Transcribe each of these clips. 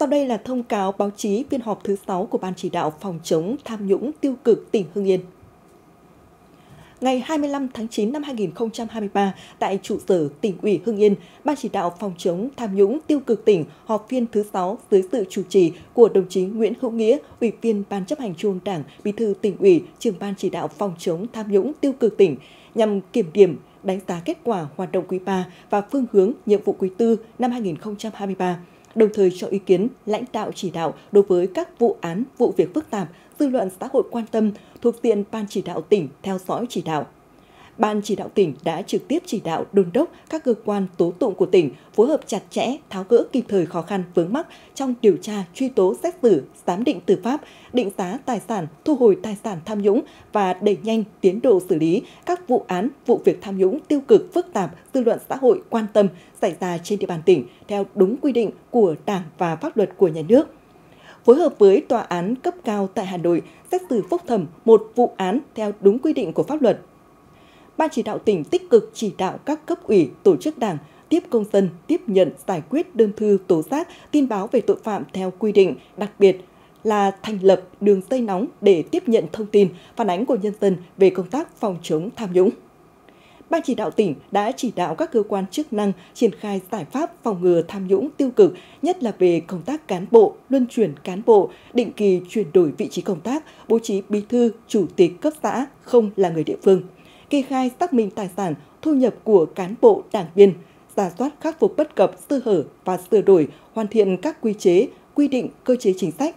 Sau đây là thông cáo báo chí phiên họp thứ 6 của Ban chỉ đạo phòng chống tham nhũng tiêu cực tỉnh Hưng Yên. Ngày 25 tháng 9 năm 2023, tại trụ sở tỉnh ủy Hưng Yên, Ban chỉ đạo phòng chống tham nhũng tiêu cực tỉnh họp phiên thứ 6 dưới sự chủ trì của đồng chí Nguyễn Hữu Nghĩa, Ủy viên Ban chấp hành Trung Đảng, Bí thư tỉnh ủy, trưởng Ban chỉ đạo phòng chống tham nhũng tiêu cực tỉnh nhằm kiểm điểm, đánh giá kết quả hoạt động quý 3 và phương hướng nhiệm vụ quý 4 năm 2023 đồng thời cho ý kiến lãnh đạo chỉ đạo đối với các vụ án, vụ việc phức tạp, dư luận xã hội quan tâm thuộc diện Ban chỉ đạo tỉnh theo dõi chỉ đạo. Ban chỉ đạo tỉnh đã trực tiếp chỉ đạo đôn đốc các cơ quan tố tụng của tỉnh phối hợp chặt chẽ, tháo gỡ kịp thời khó khăn vướng mắc trong điều tra, truy tố xét xử, giám định tư pháp, định giá tài sản, thu hồi tài sản tham nhũng và đẩy nhanh tiến độ xử lý các vụ án, vụ việc tham nhũng tiêu cực phức tạp dư luận xã hội quan tâm xảy ra trên địa bàn tỉnh theo đúng quy định của Đảng và pháp luật của nhà nước. Phối hợp với tòa án cấp cao tại Hà Nội xét xử phúc thẩm một vụ án theo đúng quy định của pháp luật. Ban chỉ đạo tỉnh tích cực chỉ đạo các cấp ủy, tổ chức đảng tiếp công dân, tiếp nhận giải quyết đơn thư tố giác, tin báo về tội phạm theo quy định, đặc biệt là thành lập đường dây nóng để tiếp nhận thông tin, phản ánh của nhân dân về công tác phòng chống tham nhũng. Ban chỉ đạo tỉnh đã chỉ đạo các cơ quan chức năng triển khai giải pháp phòng ngừa tham nhũng tiêu cực, nhất là về công tác cán bộ, luân chuyển cán bộ, định kỳ chuyển đổi vị trí công tác, bố trí bí thư, chủ tịch cấp xã không là người địa phương – kê khai xác minh tài sản, thu nhập của cán bộ đảng viên, giả soát khắc phục bất cập sơ hở và sửa đổi, hoàn thiện các quy chế, quy định cơ chế chính sách.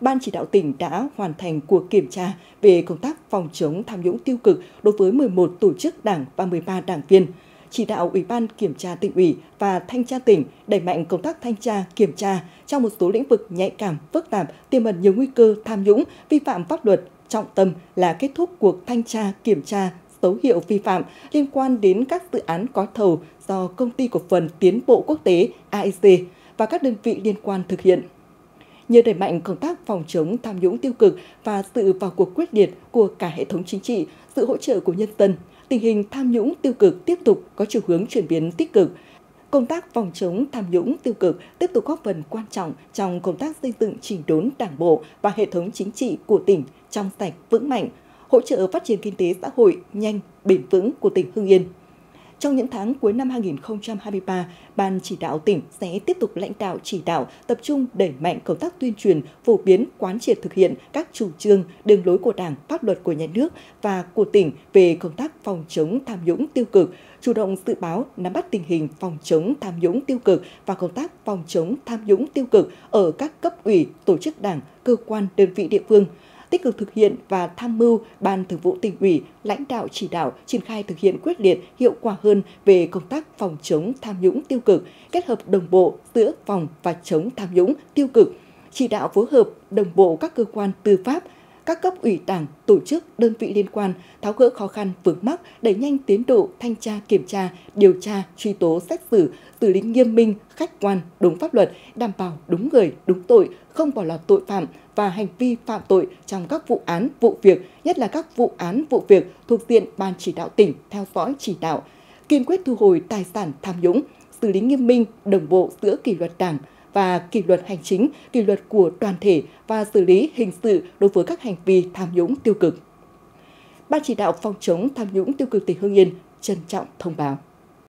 Ban chỉ đạo tỉnh đã hoàn thành cuộc kiểm tra về công tác phòng chống tham nhũng tiêu cực đối với 11 tổ chức đảng và 13 đảng viên, chỉ đạo Ủy ban Kiểm tra tỉnh ủy và Thanh tra tỉnh đẩy mạnh công tác thanh tra, kiểm tra trong một số lĩnh vực nhạy cảm, phức tạp, tiềm ẩn nhiều nguy cơ tham nhũng, vi phạm pháp luật trọng tâm là kết thúc cuộc thanh tra kiểm tra dấu hiệu vi phạm liên quan đến các dự án có thầu do công ty cổ phần tiến bộ quốc tế AIC và các đơn vị liên quan thực hiện. Nhờ đẩy mạnh công tác phòng chống tham nhũng tiêu cực và sự vào cuộc quyết liệt của cả hệ thống chính trị, sự hỗ trợ của nhân dân, tình hình tham nhũng tiêu cực tiếp tục có chiều hướng chuyển biến tích cực, Công tác phòng chống tham nhũng tiêu cực tiếp tục góp phần quan trọng trong công tác xây dựng chỉnh đốn đảng bộ và hệ thống chính trị của tỉnh trong sạch vững mạnh, hỗ trợ phát triển kinh tế xã hội nhanh, bền vững của tỉnh Hưng Yên. Trong những tháng cuối năm 2023, Ban chỉ đạo tỉnh sẽ tiếp tục lãnh đạo chỉ đạo tập trung đẩy mạnh công tác tuyên truyền, phổ biến, quán triệt thực hiện các chủ trương, đường lối của Đảng, pháp luật của nhà nước và của tỉnh về công tác phòng chống tham nhũng tiêu cực, chủ động dự báo, nắm bắt tình hình phòng chống tham nhũng tiêu cực và công tác phòng chống tham nhũng tiêu cực ở các cấp ủy, tổ chức đảng, cơ quan, đơn vị địa phương – tích cực thực hiện và tham mưu Ban Thường vụ tỉnh ủy, lãnh đạo chỉ đạo triển khai thực hiện quyết liệt, hiệu quả hơn về công tác phòng chống tham nhũng tiêu cực, kết hợp đồng bộ giữa phòng và chống tham nhũng tiêu cực, chỉ đạo phối hợp đồng bộ các cơ quan tư pháp, các cấp ủy đảng, tổ chức, đơn vị liên quan tháo gỡ khó khăn vướng mắc, đẩy nhanh tiến độ thanh tra, kiểm tra, điều tra, truy tố, xét xử, xử lý nghiêm minh, khách quan, đúng pháp luật, đảm bảo đúng người, đúng tội, không bỏ lọt tội phạm và hành vi phạm tội trong các vụ án, vụ việc, nhất là các vụ án, vụ việc thuộc diện Ban chỉ đạo tỉnh theo dõi chỉ đạo, kiên quyết thu hồi tài sản tham nhũng, xử lý nghiêm minh, đồng bộ giữa kỷ luật đảng, và kỷ luật hành chính, kỷ luật của toàn thể và xử lý hình sự đối với các hành vi tham nhũng tiêu cực. Ban chỉ đạo phòng chống tham nhũng tiêu cực tỉnh Hưng Yên trân trọng thông báo.